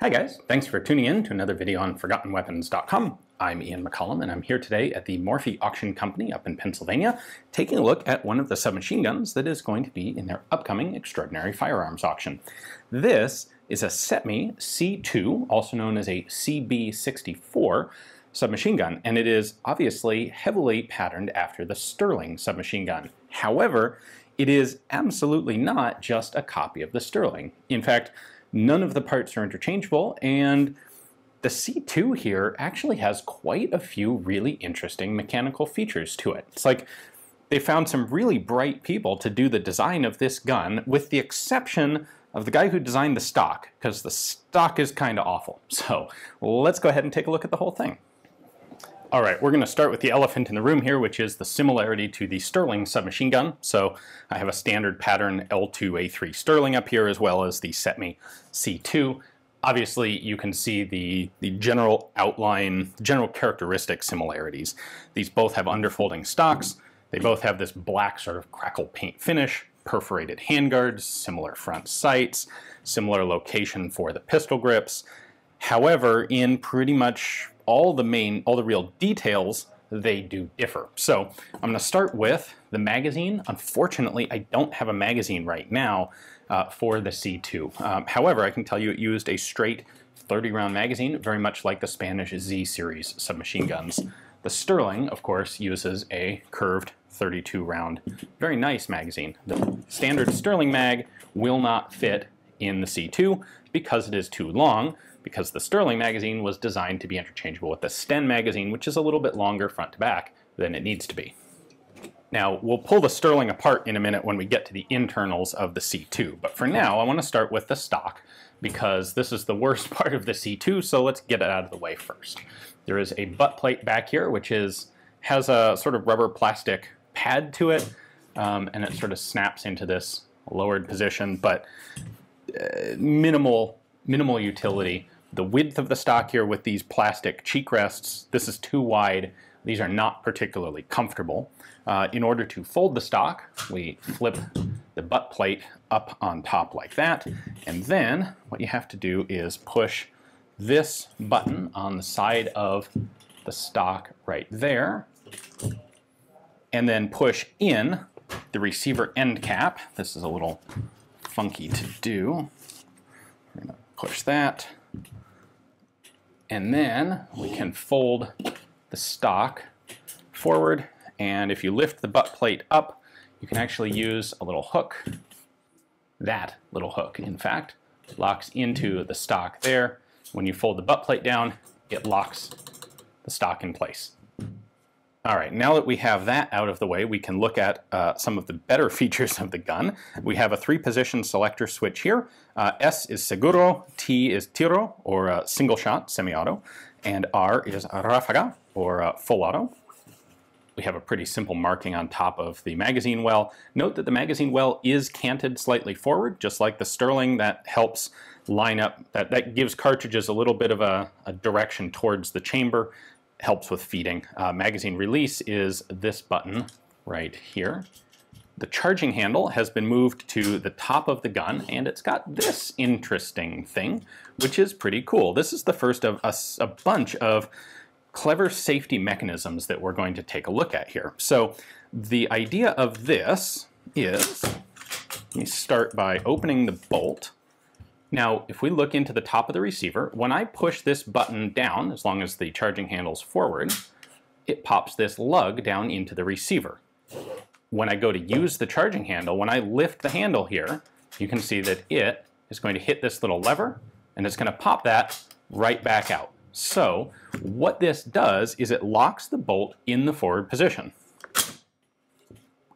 Hi guys, thanks for tuning in to another video on ForgottenWeapons.com. I'm Ian McCollum and I'm here today at the Morphy Auction Company up in Pennsylvania taking a look at one of the submachine guns that is going to be in their upcoming Extraordinary Firearms Auction. This is a CETME C2, also known as a CB64 submachine gun, and it is obviously heavily patterned after the Sterling submachine gun. However, it is absolutely not just a copy of the Sterling. In fact, None of the parts are interchangeable, and the C2 here actually has quite a few really interesting mechanical features to it. It's like they found some really bright people to do the design of this gun, with the exception of the guy who designed the stock, because the stock is kind of awful. So let's go ahead and take a look at the whole thing. All right, we're going to start with the elephant in the room here, which is the similarity to the Sterling submachine gun. So I have a standard pattern L2A3 Sterling up here, as well as the CETME C2. Obviously, you can see the, the general outline, general characteristic similarities. These both have underfolding stocks. They both have this black sort of crackle paint finish, perforated handguards, similar front sights, similar location for the pistol grips. However, in pretty much all the main, all the real details, they do differ. So I'm going to start with the magazine. Unfortunately, I don't have a magazine right now uh, for the C2. Um, however, I can tell you it used a straight 30 round magazine, very much like the Spanish Z series submachine guns. The Sterling, of course, uses a curved 32 round, very nice magazine. The standard Sterling mag will not fit in the C2 because it is too long, because the Sterling magazine was designed to be interchangeable with the Sten magazine, which is a little bit longer front to back than it needs to be. Now, we'll pull the Sterling apart in a minute when we get to the internals of the C2, but for now I want to start with the stock because this is the worst part of the C2, so let's get it out of the way first. There is a butt plate back here, which is has a sort of rubber plastic pad to it, um, and it sort of snaps into this lowered position, but uh, minimal, minimal utility the width of the stock here with these plastic cheek rests, this is too wide. These are not particularly comfortable. Uh, in order to fold the stock, we flip the butt plate up on top like that, and then what you have to do is push this button on the side of the stock right there, and then push in the receiver end cap. This is a little funky to do. Push that and then we can fold the stock forward. And if you lift the butt plate up, you can actually use a little hook. That little hook, in fact, locks into the stock there. When you fold the butt plate down, it locks the stock in place. All right, now that we have that out of the way, we can look at uh, some of the better features of the gun. We have a three-position selector switch here. Uh, S is seguro, T is tiro, or uh, single shot, semi-auto, and R is ráfaga, or uh, full auto. We have a pretty simple marking on top of the magazine well. Note that the magazine well is canted slightly forward, just like the Sterling. That helps line up, that, that gives cartridges a little bit of a, a direction towards the chamber helps with feeding. Uh, magazine release is this button right here. The charging handle has been moved to the top of the gun and it's got this interesting thing, which is pretty cool. This is the first of a, a bunch of clever safety mechanisms that we're going to take a look at here. So the idea of this is, let me start by opening the bolt. Now, if we look into the top of the receiver, when I push this button down, as long as the charging handle's forward, it pops this lug down into the receiver. When I go to use the charging handle, when I lift the handle here, you can see that it is going to hit this little lever, and it's going to pop that right back out. So what this does is it locks the bolt in the forward position.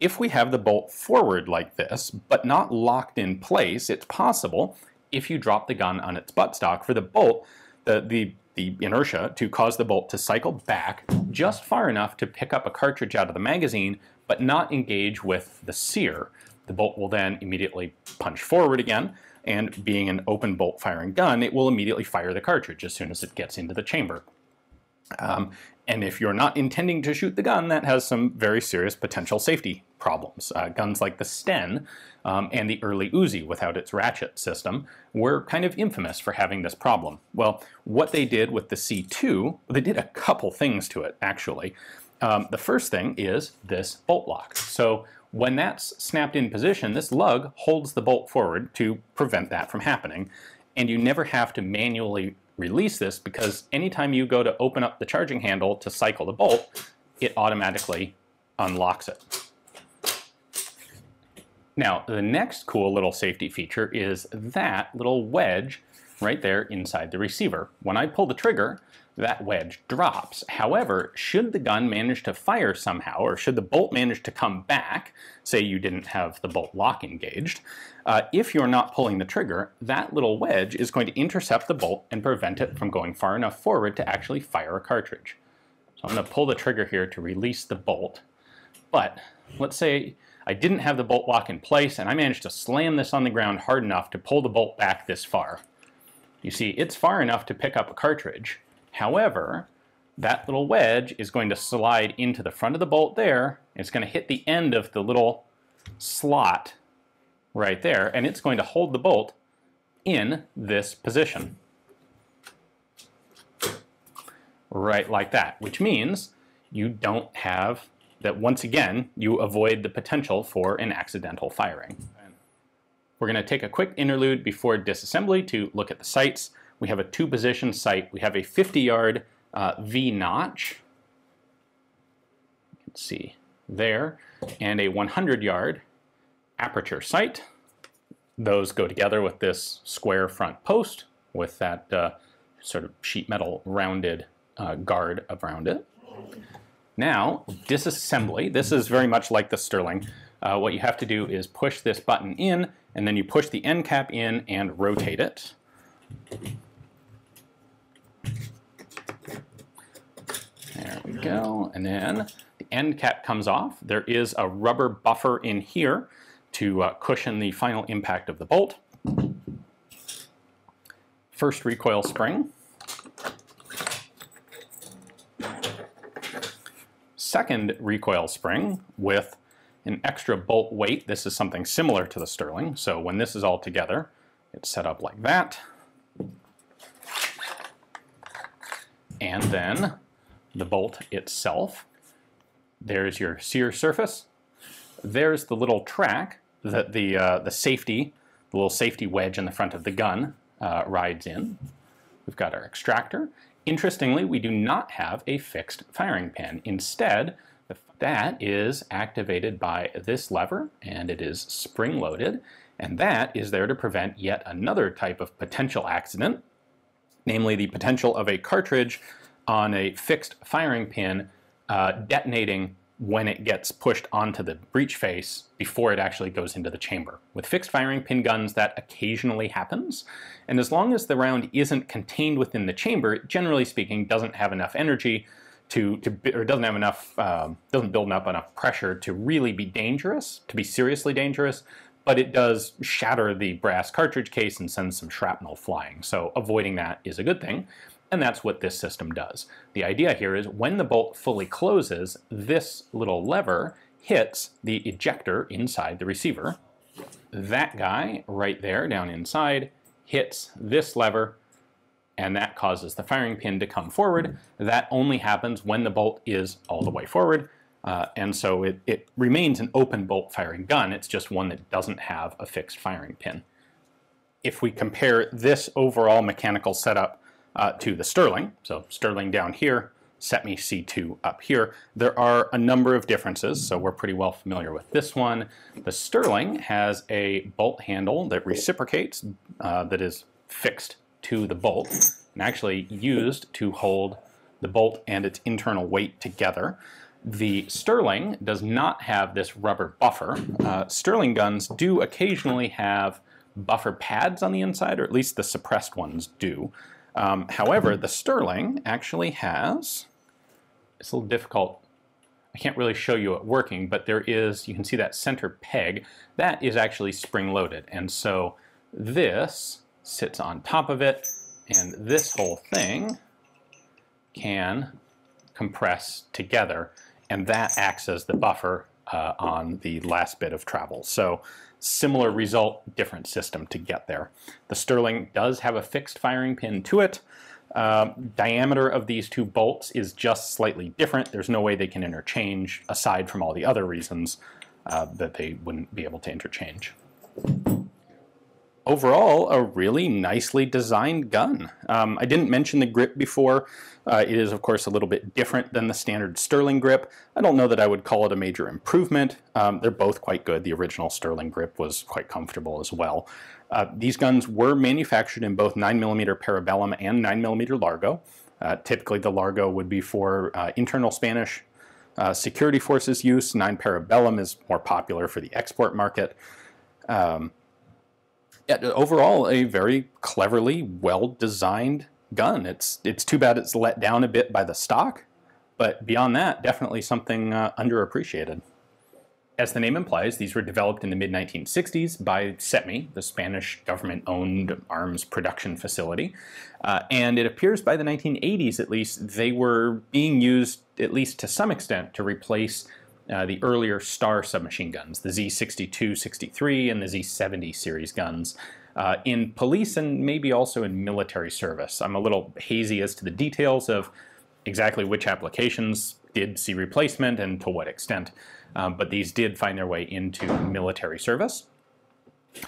If we have the bolt forward like this, but not locked in place, it's possible if you drop the gun on its buttstock for the bolt, the, the, the inertia to cause the bolt to cycle back just far enough to pick up a cartridge out of the magazine, but not engage with the sear. The bolt will then immediately punch forward again, and being an open bolt firing gun, it will immediately fire the cartridge as soon as it gets into the chamber. Um, and if you're not intending to shoot the gun, that has some very serious potential safety problems. Uh, guns like the Sten um, and the early Uzi without its ratchet system were kind of infamous for having this problem. Well, what they did with the C2, they did a couple things to it actually. Um, the first thing is this bolt lock. So when that's snapped in position, this lug holds the bolt forward to prevent that from happening. And you never have to manually release this because anytime you go to open up the charging handle to cycle the bolt, it automatically unlocks it. Now, the next cool little safety feature is that little wedge right there inside the receiver. When I pull the trigger, that wedge drops. However, should the gun manage to fire somehow, or should the bolt manage to come back, say you didn't have the bolt lock engaged, uh, if you're not pulling the trigger, that little wedge is going to intercept the bolt and prevent it from going far enough forward to actually fire a cartridge. So I'm going to pull the trigger here to release the bolt. But let's say I didn't have the bolt lock in place and I managed to slam this on the ground hard enough to pull the bolt back this far. You see, it's far enough to pick up a cartridge. However, that little wedge is going to slide into the front of the bolt there. It's going to hit the end of the little slot right there, and it's going to hold the bolt in this position. Right like that, which means you don't have that once again, you avoid the potential for an accidental firing. We're going to take a quick interlude before disassembly to look at the sights. We have a two position sight. We have a 50 yard uh, V notch. You can see there, and a 100 yard aperture sight. Those go together with this square front post with that uh, sort of sheet metal rounded uh, guard around it. Now, disassembly. This is very much like the Sterling. Uh, what you have to do is push this button in, and then you push the end cap in and rotate it. There we go. And then the end cap comes off. There is a rubber buffer in here to uh, cushion the final impact of the bolt. First recoil spring. Second recoil spring with an extra bolt weight. This is something similar to the Sterling. So when this is all together, it's set up like that. And then the bolt itself. There's your sear surface. There's the little track that the, uh, the safety, the little safety wedge in the front of the gun uh, rides in. We've got our extractor. Interestingly, we do not have a fixed firing pin. Instead, that is activated by this lever and it is spring loaded and that is there to prevent yet another type of potential accident, namely the potential of a cartridge on a fixed firing pin uh, detonating when it gets pushed onto the breech face before it actually goes into the chamber. With fixed firing pin guns, that occasionally happens, and as long as the round isn't contained within the chamber, it, generally speaking, doesn't have enough energy to, to or doesn't have enough, um, doesn't build up enough pressure to really be dangerous, to be seriously dangerous, but it does shatter the brass cartridge case and send some shrapnel flying, so avoiding that is a good thing. And that's what this system does. The idea here is when the bolt fully closes, this little lever hits the ejector inside the receiver. That guy right there down inside hits this lever and that causes the firing pin to come forward. That only happens when the bolt is all the way forward. Uh, and so it, it remains an open bolt firing gun. It's just one that doesn't have a fixed firing pin. If we compare this overall mechanical setup uh, to the Sterling. So Sterling down here, CETME C2 up here. There are a number of differences, so we're pretty well familiar with this one. The Sterling has a bolt handle that reciprocates, uh, that is fixed to the bolt, and actually used to hold the bolt and its internal weight together. The Sterling does not have this rubber buffer. Uh, Sterling guns do occasionally have buffer pads on the inside, or at least the suppressed ones do. Um, however, the Sterling actually has, it's a little difficult, I can't really show you it working, but there is, you can see that center peg, that is actually spring loaded. And so this sits on top of it, and this whole thing can compress together, and that acts as the buffer uh, on the last bit of travel. So similar result, different system to get there. The Sterling does have a fixed firing pin to it. Uh, diameter of these two bolts is just slightly different. There's no way they can interchange aside from all the other reasons uh, that they wouldn't be able to interchange overall a really nicely designed gun. Um, I didn't mention the grip before. Uh, it is of course a little bit different than the standard Sterling grip. I don't know that I would call it a major improvement. Um, they're both quite good. The original Sterling grip was quite comfortable as well. Uh, these guns were manufactured in both 9mm Parabellum and 9mm Largo. Uh, typically the Largo would be for uh, internal Spanish uh, security forces use. 9 Parabellum is more popular for the export market. Um, overall, a very cleverly well-designed gun. It's it's too bad it's let down a bit by the stock, but beyond that, definitely something uh, underappreciated. As the name implies, these were developed in the mid-1960s by CETME, the Spanish government-owned arms production facility. Uh, and it appears by the 1980s, at least, they were being used, at least to some extent, to replace uh, the earlier Star submachine guns, the Z62, 63, and the Z70 series guns, uh, in police and maybe also in military service. I'm a little hazy as to the details of exactly which applications did see replacement and to what extent, um, but these did find their way into military service.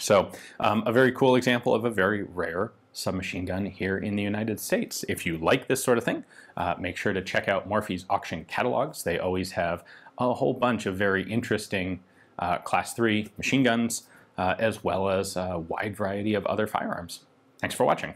So um, a very cool example of a very rare submachine gun here in the United States. If you like this sort of thing, uh, make sure to check out Morphy's auction catalogs. They always have a whole bunch of very interesting uh, Class 3 machine guns, uh, as well as a wide variety of other firearms. Thanks for watching.